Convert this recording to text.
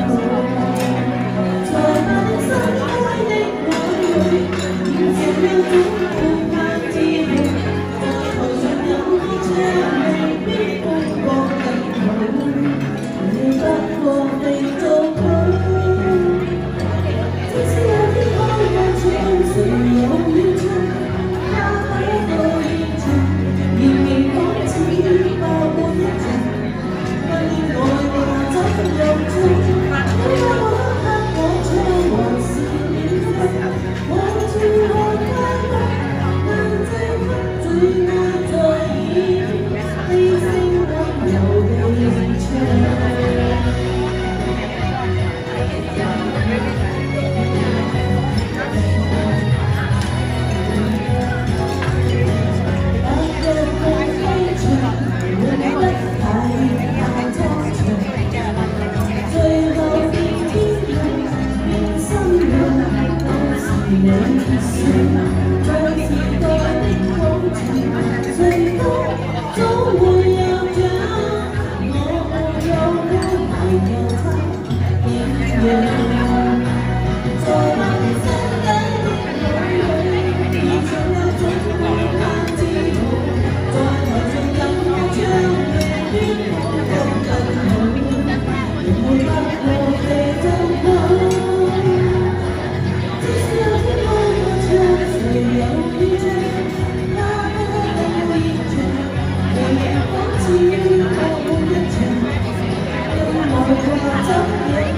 Amen. 你设想时代的爱情谁都总会有奖我有歌迷有 Yeah.